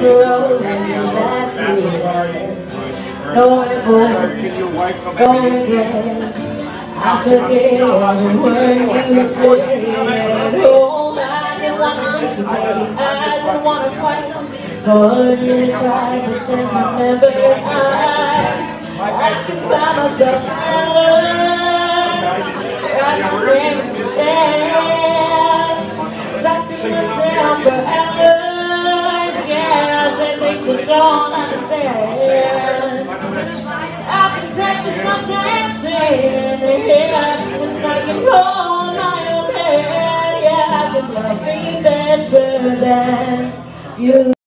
that you love. No remorse, no regret. I forget every word you said. Oh, I didn't wanna miss you, baby. I didn't wanna fight. So I really cried, but then remember I, I buy myself don't understand. I can take me some dancing, yeah, and I can on my own head. Yeah, I can love me better than you.